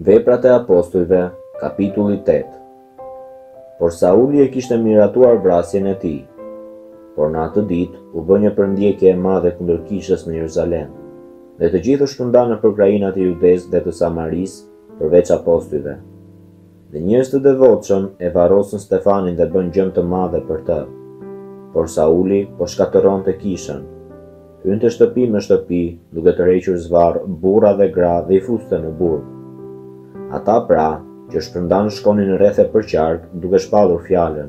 Veprat e Apostujve, kapitulli 8 Por Sauli e kishte miratuar vrasjen e tij. Por në atë ditë, u bë një përndjekje e madhe kundër kishës në Jeruzalem, dhe të gjithë u shpërndanë nëpër krahinat e Judesë dhe të Samarisë, përveç apostujve. Dhe njerëz të devotshëm e varrosën Stefanin dhe bënë gjëmë të madhe për të. Por Sauli po shkatërronte kishën. Hynte shtëpi më shtëpi, duke tërhequr zvarrë burra dhe gra dhe i fuste në burg. Ata, pra, që u shpërndanë shkonin rreth e përqark, duke shpallur fjalën.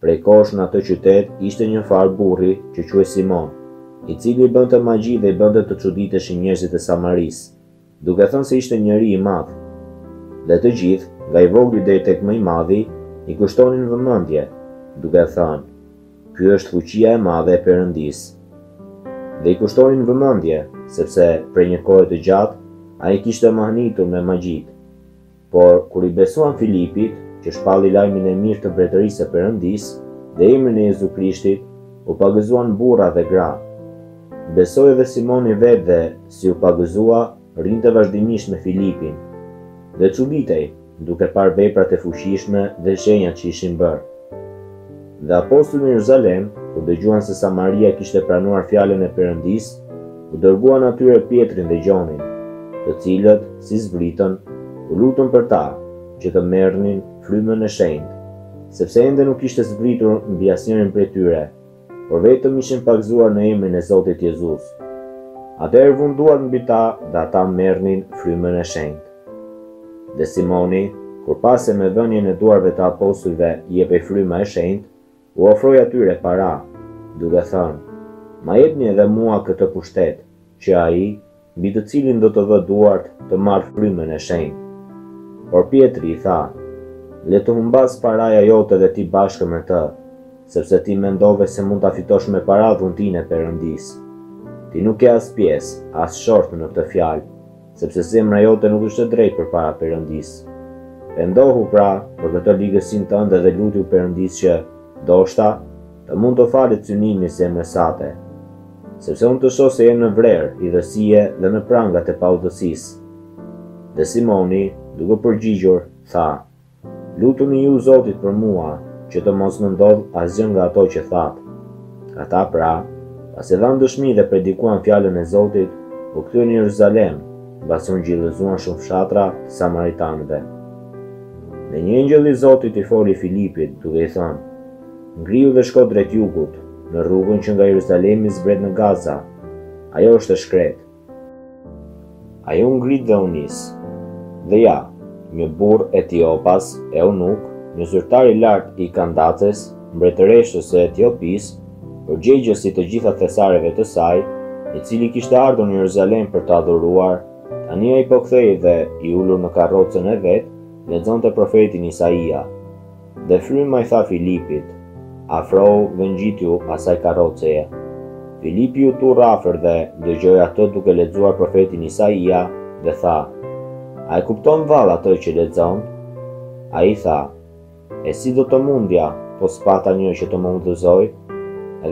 Prej kohësh në atë qytet ishte një farë burri që quhej Simon, i cili bënte magji dhe i bënte të çuditeshin njerëzit e Samarisë, duke thënë se ishte njeri i madh. Dhe të gjithë, nga i vogli deri tek më i madhi, i kushtonin vëmendje, duke thënë, Ky është fuqia e madhe e Perëndisë. Dhe i kushtonin vëmendje, sepse prej një kohe të gjatë ai i kishte mahnitur me magjitë. Por, kur i besuan Filipit, që shpalli lajmin e mirë të Mbretërisë së Perëndisë dhe emrin e Jezu Krishtit, u pagëzuan burra dhe gra. Besoi edhe Simoni vetë dhe, si u pagëzua, rrinte vazhdimisht me Filipin. Dhe çuditej, duke parë veprat e fuqishme dhe shenjat që ishin bërë. Dhe apostujt në Jeruzalem, kur dëgjuan se Samaria kishte pranuar fjalën e Perëndisë, u dërguan atyre Pjetrin dhe Gjonin, të cilët, si zbritën, u lutën për ta, që të merrnin Frymën e Shenjtë, sepse ende nuk kishte zbritur mbi asnjërin prej tyre, por vetëm ishin pagëzuar në emrin e Zotit Jezus. Atëherë vunë duart mbi ta dhe ata merrnin Frymën e Shenjtë. Dhe Simoni, kur pa se me vënien e duarve të apostujve jepej Fryma e Shenjtë, u ofroi atyre para, duke thënë, Ma jepni edhe mua këtë pushtet, që ai, mbi të cilin do të vë duart, të marrë Frymën e Shenjtë. Por Pjetri i tha, Le të humbasë paraja jote dhe ti bashkë me të, sepse ti mendove se mund ta fitosh me para dhuntinë e Perëndisë. Ti nuk ke as pjesë, as short në këtë fjalë. sepse zemra jote nuk është e drejtë përpara Perëndisë. Pendohu, pra, për këtë ligësinë tënde dhe lutju Perëndisë që, ndoshta, të mund të të falet synimi i zemrës sate. Sepse unë të shoh se je në vrer hidhësie dhe në prangat e paudhësisë. Dhe Simoni, duke u përgjigjur, tha, Lutuni ju Zotit për mua, që të mos më ndodh asgjë nga ato që thatë. Ata pra, pasi dhanë dëshmi dhe predikuan fjalën e Zotit, u kthyen në Jeruzalem, mbasi ungjillëzuan shumë fshatra të samaritanëve. Dhe një engjëll i Zotit i foli Filipit, duke i thënë, Ngrihu dhe shko drejt jugut, në rrugën që nga Jeruzalemi zbret në Gaza. Ajo është e shkretë. Ai u ngrit dhe u nis. Dhe ja, një burrë etiopas, eunuk, një zyrtar i lartë i Kandaces, mbretëreshës së Etiopisë, përgjegjës i të gjitha thesareve të saj, i cili kishte ardhur në Jeruzalem për të adhuruar, tani ai po kthehej dhe, i ulur në karrocën e vet, lexonte profetin Isaia. Dhe fryma i tha Filipit, Afrohu dhe ngjitju asaj karroceje. Filipi iu turr afër dhe dëgjoi atë duke lexuar profetin Isaia dhe tha, A e kupton vallë atë që lexon? Ai tha, E si do të mundja, po s'pata një që të më udhëzojë?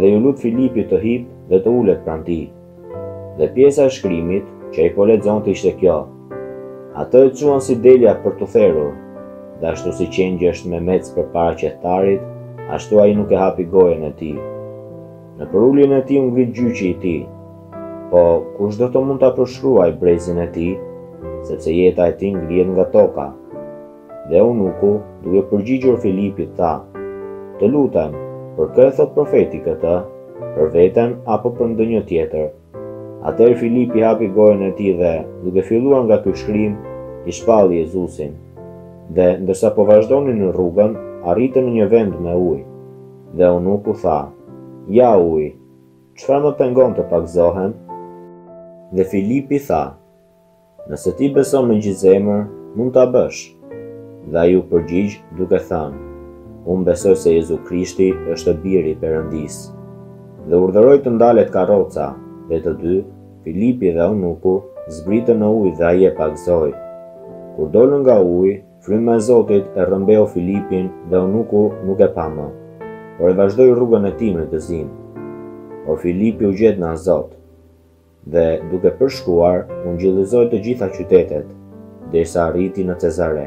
Dhe iu lut Filipit të hipë dhe të ulet pranë tij. Dhe pjesa e shkrimit që ai po lexonte ishte kjo, Atë e çuan si delja për t'u therur, dhe ashtu si qengji është memec përpara qethtarit, ashtu ai nuk e hapi gojën e tij. Në përuljen e tij u ngrit gjyqi i tij. Po, kush do të mund ta përshkruajë brezin e tij? Sepse jeta e tij ngrihet nga toka. Dhe eunuku, duke përgjigjur Filipit, tha, Të lutem, për kë e thotë profeti këtë? Për veten apo për ndonjë tjetër? Atëherë Filipi hapi gojën e tij dhe, duke filluar nga ky shkrim, i shpalli Jezusin. Dhe, ndërsa po vazhdonin rrugën, arritën në një vend me ujë. Dhe eunuku tha, Ja ujë! Çfarë më pengon të pagëzohem? Dhe Filipi tha, Nëse ti beson me gjithë zemër, mund ta bësh. Dhe ai u përgjigj duke thënë, Unë besoj se Jezu Krishti është Biri i Perëndisë. Dhe urdhëroi të ndalet karroca, dhe të dy, Filipi dhe eunuku, zbritën në ujë dhe ai e pagëzoi. Kur dolën nga uji, fryma e Zotit e rrëmbeu Filipin dhe eunuku nuk e pa më, por e vazhdoi rrugën e tij me gëzim. Por Filipi u gjet në Azot. Dhe, duke përshkuar, ungjillëzoi të gjitha qytetet, derisa arriti në Cezare.